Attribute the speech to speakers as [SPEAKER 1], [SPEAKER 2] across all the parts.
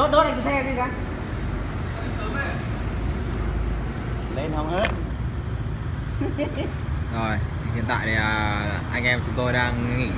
[SPEAKER 1] đốt đốt anh cái xe đi cả lên không hết
[SPEAKER 2] rồi hiện tại thì à, anh em chúng tôi đang nghỉ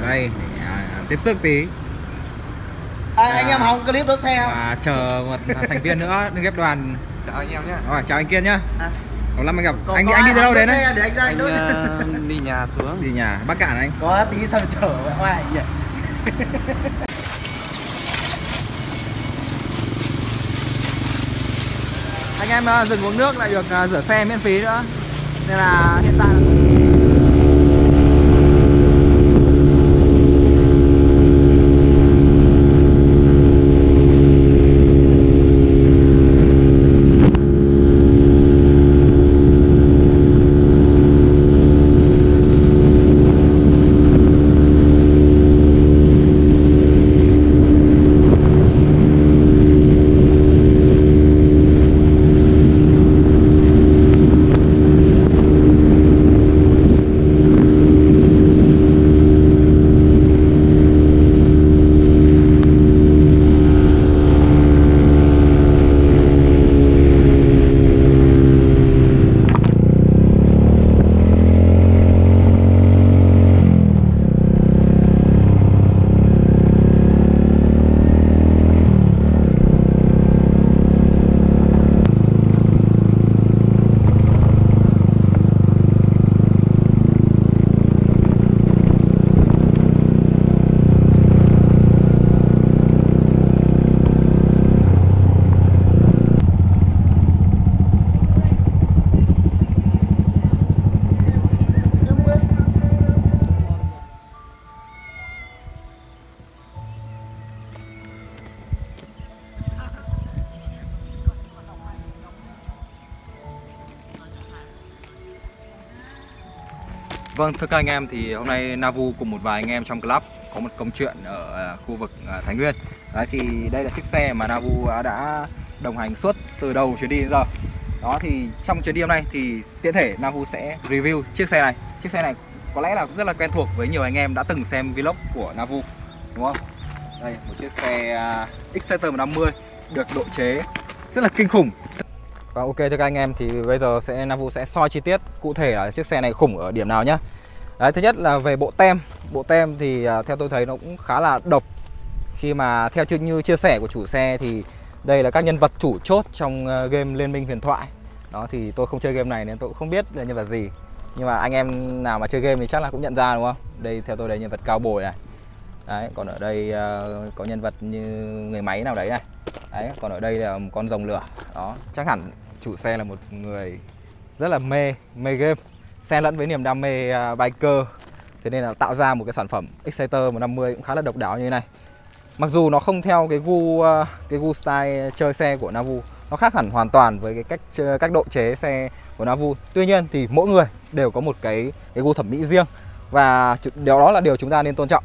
[SPEAKER 2] ở đây để à, tiếp sức tí.
[SPEAKER 1] À, à, anh em hóng clip đốt xe
[SPEAKER 2] và chờ một à, thành viên nữa ghép đoàn.
[SPEAKER 3] Chào anh em nhé
[SPEAKER 2] rồi chào anh kiên nhá.
[SPEAKER 1] À.
[SPEAKER 2] Còn lắm anh gặp.
[SPEAKER 1] Có,
[SPEAKER 2] anh
[SPEAKER 1] có
[SPEAKER 2] anh đi từ đâu đến đấy?
[SPEAKER 1] để anh, ra
[SPEAKER 3] anh uh, đi nhà xuống.
[SPEAKER 2] Đi nhà bắc cạn anh.
[SPEAKER 1] Có tí sao chở hoài vậy?
[SPEAKER 2] anh em ờ, dừng uống nước lại được ờ, rửa xe miễn phí nữa. Nên là hiện tại Vâng, thưa các anh em thì hôm nay Navu cùng một vài anh em trong club có một công chuyện ở à, khu vực à, Thái Nguyên. Đấy thì đây là chiếc xe mà Navu đã- đồng hành suốt từ đầu chuyến đi đến giờ. Đó thì trong chuyến đi hôm nay thì tiện thể Navu sẽ review chiếc xe này. Chiếc xe này có lẽ là cũng rất là quen thuộc với nhiều anh em đã từng xem vlog của Navu đúng không? Đây một chiếc xe à, Exciter 150 được độ chế rất là kinh khủng và ok thưa các anh em thì bây giờ sẽ Navu sẽ soi chi tiết cụ thể là chiếc xe này khủng ở điểm nào nhá. Đấy, thứ nhất là về bộ tem, bộ tem thì à, theo tôi thấy nó cũng khá là độc khi mà theo như- như chia sẻ của chủ xe thì đây là các nhân vật chủ chốt trong à, game Liên minh huyền thoại. Đó thì tôi không chơi game này nên tôi cũng không biết là nhân vật gì. Nhưng mà anh em nào mà chơi game thì chắc là cũng nhận ra đúng không? Đây theo tôi đây nhân vật cao bồi này. Đấy, còn ở đây uh, có nhân vật như người máy nào đấy này. Đấy, còn ở đây là một con rồng lửa. Đó, chắc hẳn chủ xe là một người rất là mê mê game. Xen lẫn với niềm đam mê à, biker. Thế nên là tạo ra một cái sản phẩm Exciter 150 cũng khá là độc đáo như thế này. Mặc dù nó không theo cái gu à, cái gu style chơi xe của Navu, nó khác hẳn hoàn toàn với cái cách cách độ chế xe của Navu. Tuy nhiên thì mỗi người đều có một cái cái gu thẩm mỹ riêng. Và điều đó là điều chúng ta nên tôn trọng.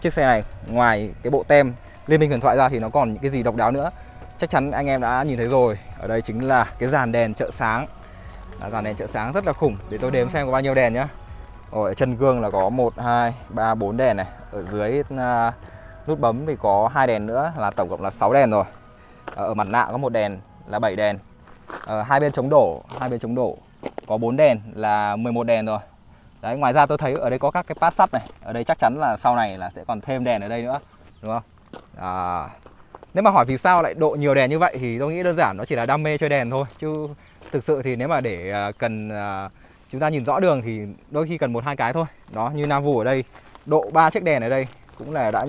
[SPEAKER 2] Chiếc xe này, ngoài cái bộ tem liên minh huyền thoại ra thì nó còn những cái gì độc đáo nữa? Chắc chắn anh em đã nhìn thấy rồi. Ở đây chính là cái dàn đèn chợ sáng. Là dàn đèn chợ sáng rất là khủng. Để tôi đếm xem có bao nhiêu đèn nhá. Ở chân gương là có 1, 2, 3, 4 đèn này. Ở dưới à, nút bấm thì có hai đèn nữa là tổng cộng là 6 đèn rồi. Ở, ở mặt nạ có một đèn là 7 đèn. Ở hai bên chống đổ hai bên chống đổ. Có 4 đèn là 11 đèn rồi. Đấy ngoài ra tôi thấy ở đây có các cái pad sắt này. Ở đây chắc chắn là sau này là sẽ còn thêm đèn ở đây nữa. Đúng không? À, nếu mà hỏi vì sao lại độ nhiều đèn như vậy thì tôi nghĩ đơn giản nó chỉ là đam mê chơi đèn thôi. Chứ thực sự thì nếu mà để à, cần à, chúng ta nhìn rõ đường thì đôi khi cần một hai cái thôi. Đó, như Navu ở đây, độ ba chiếc đèn ở đây cũng là đã,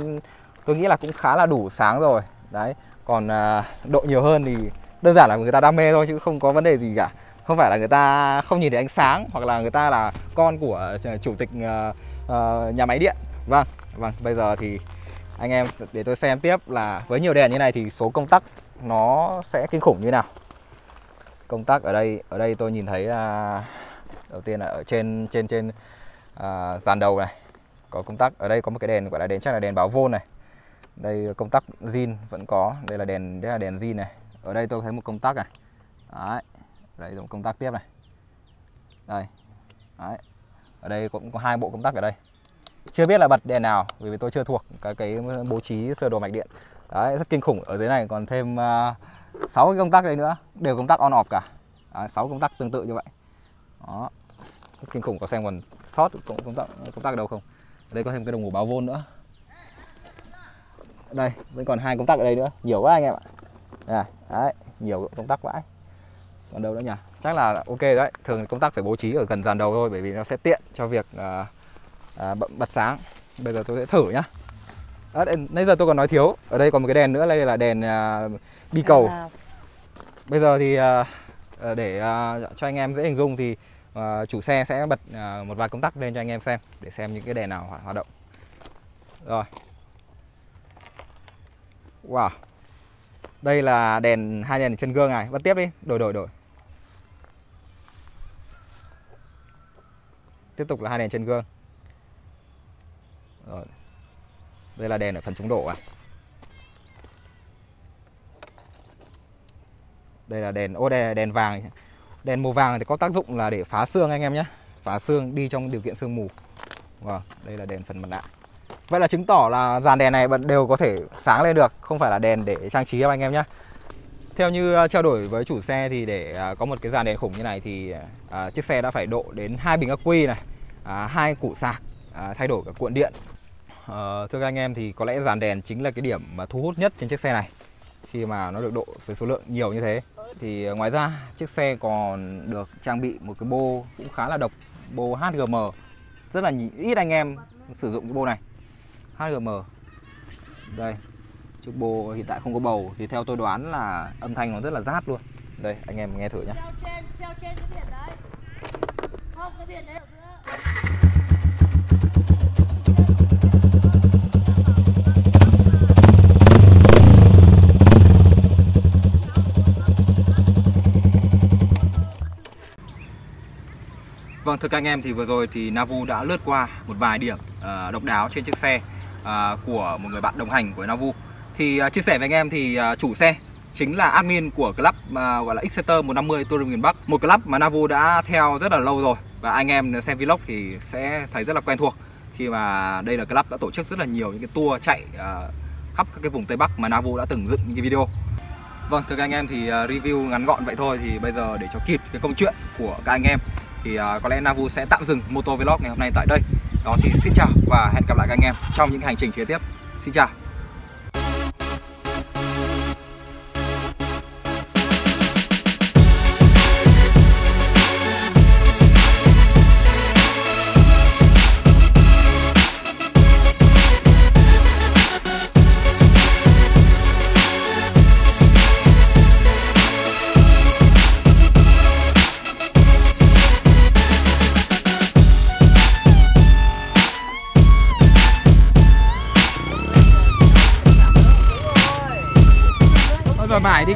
[SPEAKER 2] tôi nghĩ là cũng khá là đủ sáng rồi. Đấy, còn à, độ nhiều hơn thì đơn giản là người ta đam mê thôi chứ không có vấn đề gì cả. Không phải là người ta không nhìn thấy ánh sáng hoặc là người ta là con của chủ tịch nhà máy điện. Vâng vâng bây giờ thì anh em để tôi xem tiếp là với nhiều đèn như này thì số công tắc nó sẽ kinh khủng như nào. Công tắc ở đây ở đây tôi nhìn thấy là đầu tiên là ở trên trên trên à, dàn đầu này có công tắc. Ở đây có một cái đèn gọi là đèn chắc là đèn báo vô này. Đây công tắc zin vẫn có. Đây là đèn đây là đèn zin này. Ở đây tôi thấy một công tắc này. Đấy. Đây là một công tắc tiếp này. Đây. Đấy. Ở đây cũng có hai bộ công tắc ở đây chưa biết là bật đèn nào vì vì tôi chưa thuộc cái cái bố trí sơ đồ mạch điện. Đấy rất kinh khủng. Ở dưới này còn thêm à, uh, 6 cái công tắc đây nữa đều công tắc on off cả. Đấy, 6 công tắc tương tự như vậy. Đó rất kinh khủng. Có xem còn sót công, công tắc công tắc ở đâu không? Ở đây có thêm cái đồng hồ báo vôn nữa. Đây vẫn còn hai công tắc ở đây nữa. Nhiều quá anh em ạ. Đây, đấy nhiều công tắc vãi. Còn đâu nữa nhỉ? Chắc là ok đấy. Thường công tắc phải bố trí ở gần dàn đầu thôi bởi vì nó sẽ tiện cho việc uh, à, bật, sáng. Bây giờ tôi sẽ thử nhá. À, đây, nãy giờ tôi còn nói thiếu. Ở đây còn một cái đèn nữa đây là đèn à, bi cầu. Bây giờ thì à, à, để à, cho anh em dễ hình dung thì à, chủ xe sẽ bật à, một vài công tắc lên cho anh em xem để xem những cái đèn nào hoạt, hoạt động. Rồi. Wow. Đây là đèn hai đèn chân gương này. Bật tiếp đi. Đổi đổi đổi. Tiếp tục là hai đèn chân gương rồi. Đây là đèn ở phần chống đổ à? Đây là đèn, ô, đây là đèn vàng. Đèn màu vàng thì có tác dụng là để phá xương anh em nhé. Phá xương đi trong điều kiện sương mù. Vâng đây là đèn phần mặt nạ. Vậy là chứng tỏ là dàn đèn này đều có thể sáng lên được, không phải là đèn để trang trí đâu anh em nhé. Theo như à, trao đổi với chủ xe thì để à, có một cái dàn đèn khủng như này thì à, chiếc xe đã phải độ đến hai bình ắc quy này hai củ sạc thay đổi cả cuộn điện. Ờ, thưa các anh em thì có lẽ dàn đèn chính là cái điểm mà thu hút nhất trên chiếc xe này. Khi mà nó được độ với số lượng nhiều như thế, thì ờ, ngoài ra, chiếc xe còn được trang bị một cái bô cũng khá là độc, bô HGM rất là ít anh em sử dụng cái bô này. HGM đây, chiếc bô hiện tại không có bầu thì theo tôi đoán là âm thanh nó rất là rát luôn. Đây, anh em nghe thử nhé
[SPEAKER 4] không, cái biển đấy ở giữa.
[SPEAKER 2] Vâng thưa các anh em thì vừa rồi thì Navu đã lướt qua một vài điểm uh, độc đáo trên chiếc xe uh, của một người bạn đồng hành của Navu. Thì uh, chia sẻ với anh em thì uh, chủ xe chính là admin của club uh, gọi là Exeter 150 Touring miền Bắc, một club mà Navu đã theo rất là lâu rồi và anh em xem vlog thì sẽ thấy rất là quen thuộc khi mà đây là club đã tổ chức rất là nhiều những cái tour chạy uh, khắp các cái vùng Tây Bắc mà Navu đã từng dựng những cái video. Vâng thưa các anh em thì uh, review ngắn gọn vậy thôi thì bây giờ để cho kịp cái câu chuyện của các anh em thì uh, có lẽ Navu sẽ tạm dừng moto vlog ngày hôm nay tại đây. Đó thì xin chào và hẹn gặp lại các anh em trong những hành trình kế tiếp. Xin chào.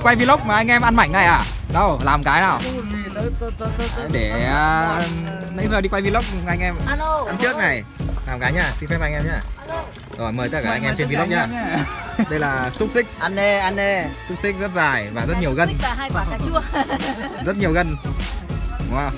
[SPEAKER 2] Quay vlog mà anh em ăn mảnh này à? Đâu làm cái nào? Để uh, nãy giờ đi quay vlog anh em. Ăn trước này. Làm cái nhá xin phép anh em nhá. Rồi mời tất cả anh em trên vlog nhá. Đây là xúc xích.
[SPEAKER 1] Ăn nè ăn nè.
[SPEAKER 2] Xúc xích rất dài và rất nhiều gân.
[SPEAKER 4] Và hai quả cà chua.
[SPEAKER 2] Rất nhiều gân. Đúng không